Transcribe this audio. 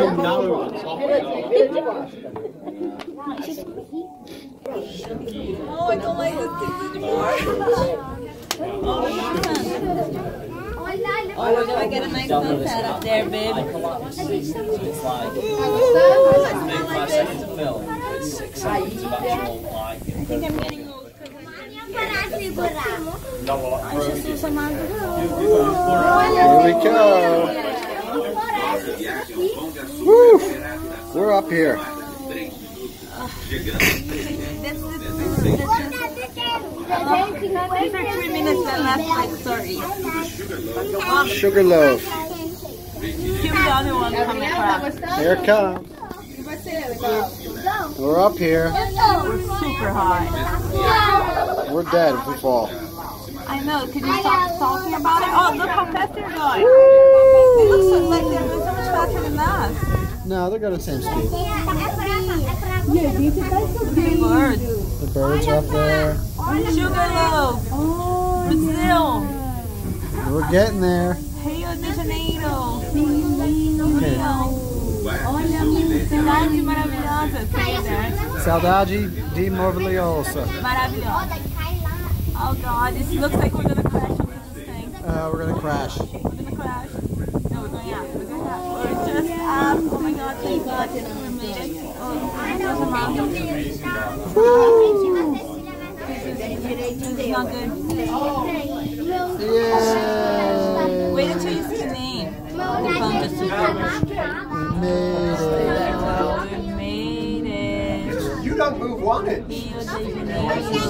Oh, I don't like this anymore. Oh, gonna get a nice sunset up there, babe. I. I think I'm getting old. Here we go. Woo! We're up here. These are three minutes that last like sorry. Sugar loaf. Give the other one coming across. Here it comes. We're up here. We're super high. We're dead if we fall. I know. Could you stop talking about it? Oh, look how fast they're going. It looks so, like they're going so much faster. No, they're going the same speed. Big birds. The birds up there. Sugarloaf. Oh, Brazil. We're getting there. Rio de Janeiro. Okay. Cidade maravilhosa. Saudade de Morvaliosa. Maravilhosa. Oh god, this looks like we're gonna crash into this thing. Uh, we're gonna crash. We're gonna crash. No, we're going up. We're going up. We're just up. Oh my god, thank god. We made it. Oh, there's a mountain. This is not good. Yay! Wait until you see the name. The phone just took over. We made it. We made it. You don't move one inch. Rio de Janeiro.